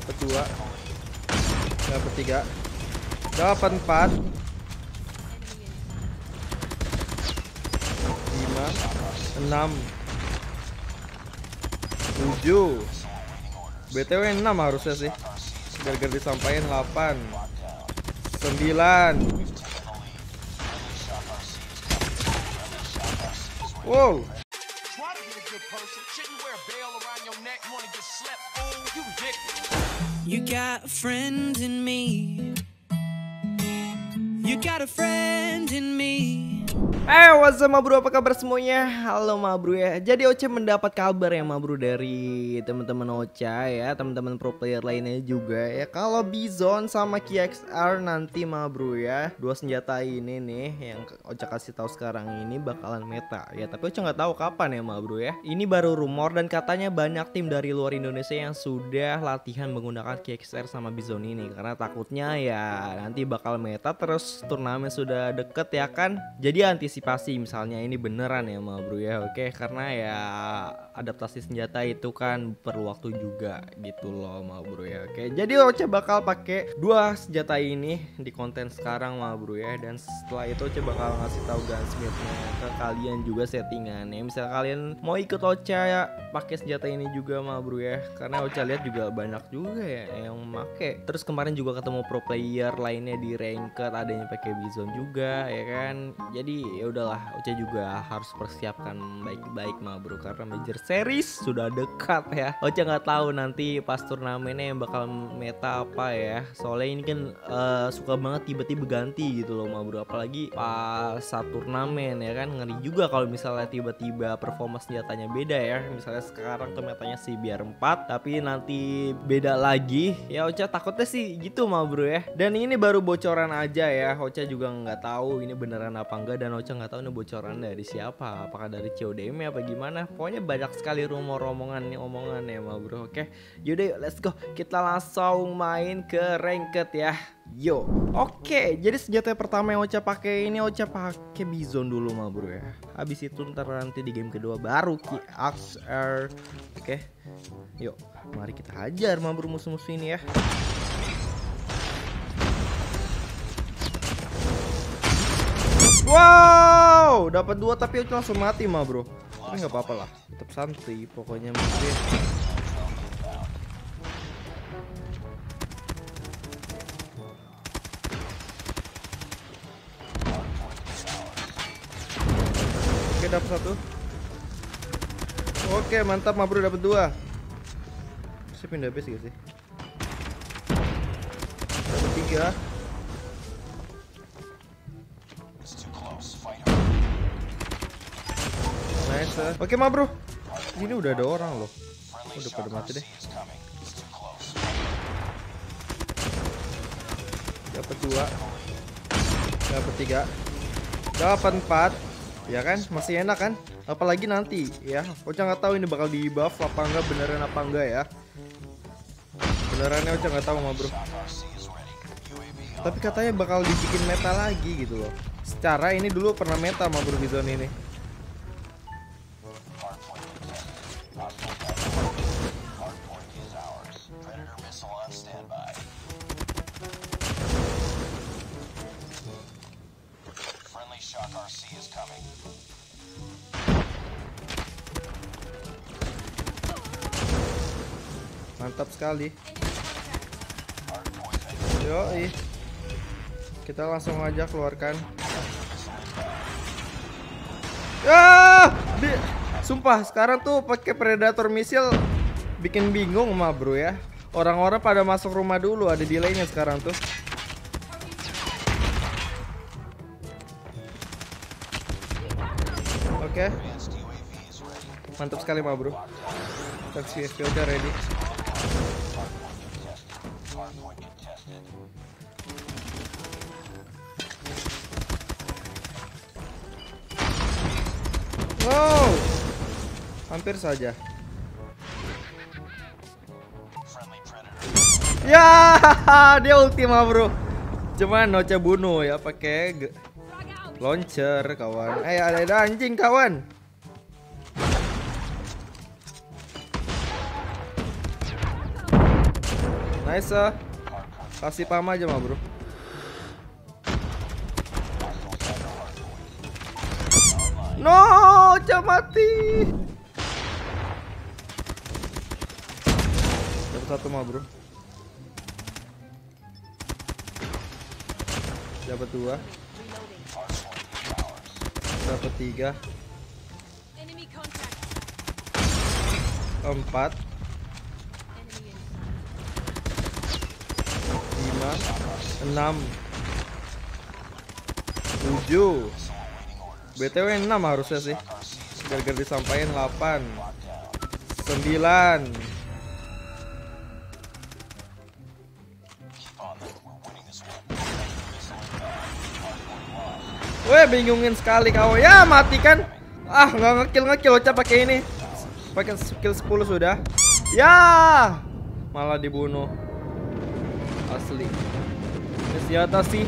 dapat dua. Dapat tiga. Dapat empat. Lima. Enam. Tujuh. Btw enam harusnya sih. Gara-gara disampaikan delapan. Sembilan. Wow person. Shouldn't wear a around your neck. Wanna get slept? Fool, you dick. You got a friend in me. You got a friend in me. Eh, what's up ma bro? Apa kabar semuanya? Halo ma bro ya. Jadi Ocha mendapat kabar ya ma bro dari teman-teman Ocha ya, teman-teman pro player lainnya juga ya. Kalau Bizon sama KXR nanti ma bro ya, dua senjata ini nih yang Ocha kasih tahu sekarang ini bakalan meta ya. Tapi Ocha nggak tahu kapan ya ma bro ya. Ini baru rumor dan katanya banyak tim dari luar Indonesia yang sudah latihan menggunakan KXR sama Bizon ini karena takutnya ya nanti bakal meta terus turnamen sudah deket ya kan. Jadi antisipasi misalnya ini beneran ya ma bro ya. Oke karena ya adaptasi senjata itu kan perlu waktu juga gitu loh ma bro ya. Oke jadi Oce bakal pakai dua senjata ini di konten sekarang ma bro ya. Dan setelah itu Oce bakal ngasih tahu gunsmithnya ke kalian juga settingan ya misal kalian mau ikut Oce ya pakai senjata ini juga ma bro ya. Karena Oce lihat juga banyak juga ya yang make. Terus kemarin juga ketemu pro player lainnya di ranked ada yang pakai Bizon juga ya kan. Jadi ya udahlah Oce juga harus persiapkan baik-baik mah bro. Karena major series sudah dekat ya. Oce nggak tahu nanti pas turnamennya yang bakal meta apa ya. Soalnya ini kan eh, suka banget tiba-tiba ganti gitu loh mah bro. Apalagi pas saat turnamen ya kan ngeri juga kalau misalnya tiba-tiba performa senjatanya beda ya. Misalnya sekarang tuh metanya si biar 4 tapi nanti beda lagi. Ya Oce takutnya sih gitu mah bro ya. Dan ini baru bocoran aja ya. Oce juga nggak tahu ini beneran apa enggak dan Oce nggak tahu ini bocoran dari siapa apakah dari CODM apa gimana pokoknya banyak sekali rumor omongan nih omongan ya mah bro oke yaudah yuk let's go kita langsung main ke ranked ya Yo, oke. Jadi senjata pertama yang Ocha pakai ini Ocha pakai Bizon dulu mah bro ya. Habis itu ntar nanti di game kedua baru Ki XR. Oke, yuk. Mari kita hajar mah bro musuh-musuh ini ya. Wow, dapat dua tapi Ocha langsung mati mah bro. Tapi nggak apa-apa lah, tetap santai. Pokoknya mungkin. Oke dapat satu. Oke mantap mah bro dapat dua. Saya pindah base gak sih? Dapat tiga. Nice. eh. Oke mah bro. Ini udah ada orang loh. Udah pada mati deh. Dapat dua. Dapat tiga. Dapat empat. Ya kan, masih enak kan? Apalagi nanti ya. Ocha nggak tahu ini bakal di buff apa enggak beneran apa enggak ya. Benerannya Ocha nggak tahu mah bro. Tapi katanya bakal dibikin meta lagi gitu loh. Secara ini dulu pernah meta sama bro di zone ini. Shock RC is coming. Mantap sekali. Yoi. Kita langsung aja keluarkan. Ah! Sumpah sekarang tuh pakai predator misil bikin bingung mah bro ya. Orang-orang pada masuk rumah dulu ada delaynya sekarang tuh. Ready. mantap sekali mah bro. Taksi FP udah ready. Wow, hampir saja. Ya, dia ultima bro. Cuman Noce bunuh ya pakai launcher kawan. Eh ada ada anjing kawan. Nice. ah. Kasih pam aja mah bro. No, Ocha mati. Dapat satu mah bro. Dapat dua. Dapat tiga. Empat. Lima, enam, tujuh, btw enam harusnya sih, gara-gara disampaikan delapan, sembilan, Weh bingungin sekali kau ya mati kan? Ah nggak ngekill ngekill Ocha pakai ini. Pakai skill 10 sudah. Ya! Malah dibunuh. Asli. Ini senjata sih.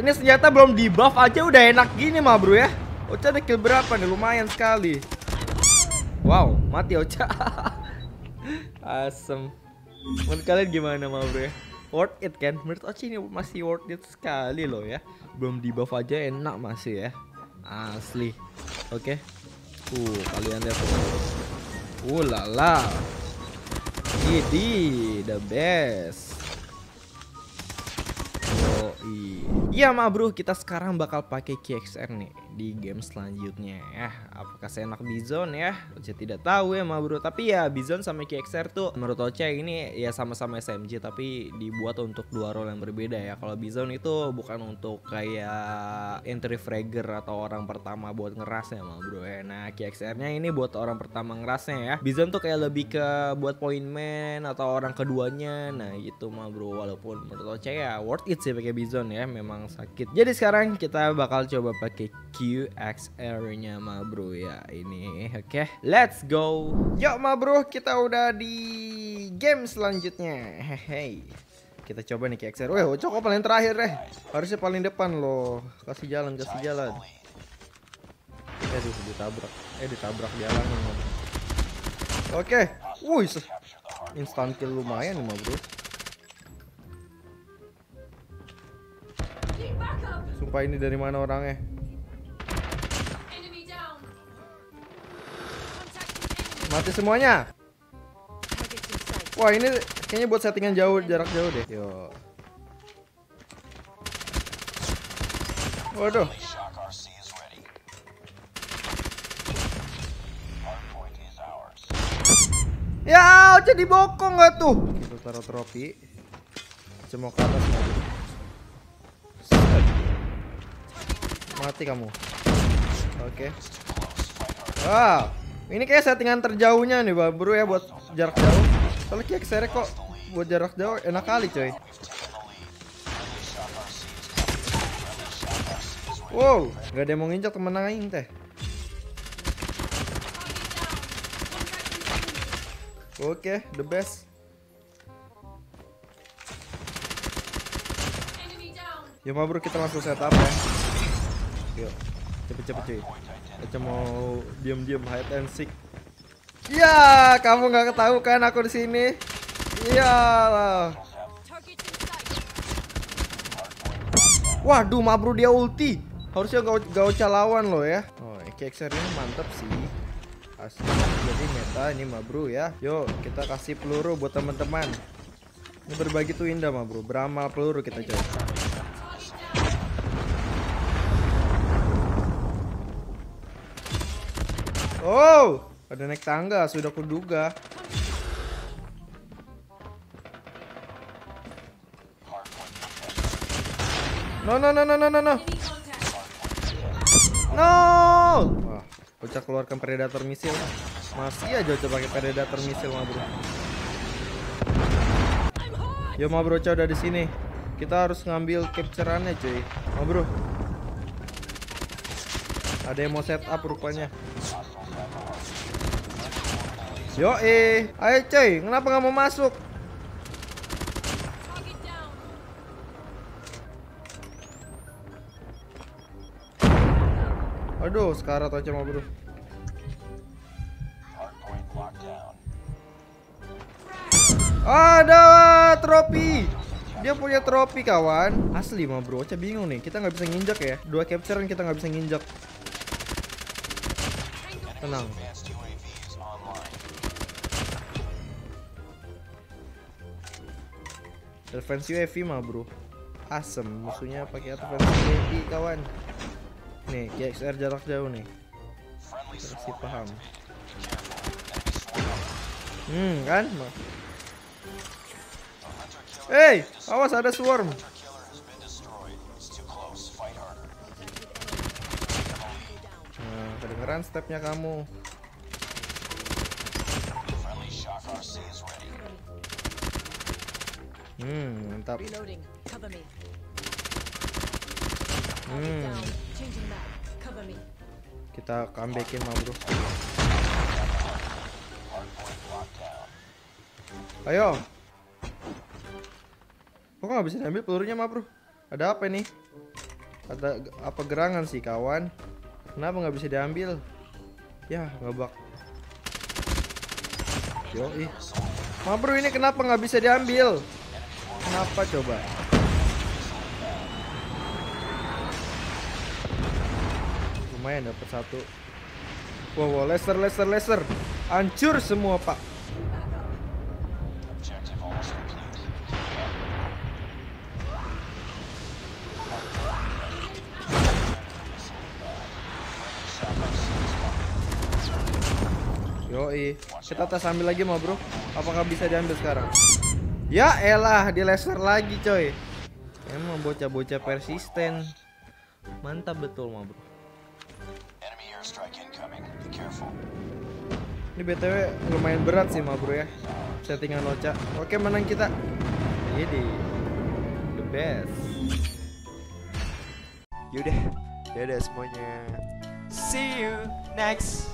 Ini senjata belum di buff aja udah enak gini mah bro ya. Ocha ada kill berapa nih? Lumayan sekali. Wow mati Ocha asem. Menurut kalian gimana mah bro ya worth it kan? Menurut Ocha ini masih worth it sekali loh ya. Belum di buff aja enak masih ya. Asli. Oke. Uh kalian lihat. Uh lala. Ini the best. Yoi. Iya mah bro, kita sekarang bakal pakai KXR nih di game selanjutnya ya. Apakah seenak Bizon ya? Saya tidak tahu ya mah bro. Tapi ya Bizon sama KXR tuh menurut Oce ini ya sama-sama SMG tapi dibuat untuk dua role yang berbeda ya. Kalau Bizon itu bukan untuk kayak entry fragger atau orang pertama buat ngerasnya mah bro ya. Nah KXR-nya ini buat orang pertama ngerasnya ya. Bizon tuh kayak lebih ke buat point man atau orang keduanya. Nah gitu mah bro. Walaupun menurut Oce ya worth it sih pakai Bizon ya. Memang sakit. Jadi sekarang kita bakal coba pakai QXR-nya mah bro ya ini. Oke, let's go. Yuk mah bro, kita udah di game selanjutnya. Hehe. Kita coba nih QXR. Weh, Oco kok paling terakhir deh. Harusnya paling depan loh. Kasih jalan, kasih jalan. Eh, ditabrak. Eh, ditabrak jalan. Oke. Wih, se- instan kill lumayan mah bro. Sumpah ini dari mana orangnya? Mati semuanya. Wah ini kayaknya buat settingan jauh jarak jauh deh. Yo. Waduh. Ya, jadi bokong gak tuh? Kita taruh trofi. Cuma ke atas. Set. Mati kamu. Oke. Wow. Ini kayak settingan terjauhnya nih, Bang Bro ya buat jarak jauh. Soalnya kayak keseret kok buat jarak jauh enak kali, coy. Wow, nggak ada yang mau nginjak temen aing teh. Oke, the best. Ya bro kita langsung setup ya. Yuk, cepet-cepet cuy. Kita mau diam-diam hide and seek. Ya, kamu nggak ketahui kan aku di sini. Iya. Waduh, ma bro dia ulti. Harusnya gak, gak lawan loh ya. Oh, KXR ini mantap sih. Asli. Jadi meta ini ma bro ya. Yuk, kita kasih peluru buat teman-teman. Ini berbagi tuh indah ma bro. Beramal peluru kita coy. Oh, ada naik tangga, sudah kuduga. No no no no no no no. No. Wah, Ocha keluarkan predator misil. Masih aja Ocha pakai predator misil mah bro. Yo mah bro, udah di sini. Kita harus ngambil capture-annya cuy. Mah bro. Ada yang mau setup rupanya. Yo eh, ayo cuy, kenapa nggak mau masuk? Aduh, sekarang Ocha mah bro. Dawat. trofi. Dia punya trofi kawan. Asli mah bro, Ocha bingung nih. Kita nggak bisa nginjek ya. Dua capture kita nggak bisa nginjek. Tenang. Advance UAV mah bro. Asem musuhnya pakai advance UAV kawan. Nih, KXR jarak jauh nih. Kasih paham. Hmm, kan? Hey, awas ada swarm. Nah, kedengeran stepnya kamu. Hmm, mantap. Hmm, kita comebackin mah bro. Ayo. Kok nggak bisa diambil pelurunya mah bro? Ada apa ini? Ada apa gerangan sih kawan? Kenapa nggak bisa diambil? Ya ngebak. Yo ih. Ma bro ini kenapa nggak bisa diambil? Kenapa coba? Lumayan dapat satu. Wow, wow, laser, laser, laser. Hancur semua pak. Yoi, kita tes ambil lagi mau bro. Apakah bisa diambil sekarang? Ya elah, di laser lagi coy. Emang bocah-bocah persisten. Mantap betul mau bro. Ini btw lumayan berat sih mau bro ya. Settingan Ocha. Oke menang kita. Jadi the best. Yaudah, dadah semuanya. See you next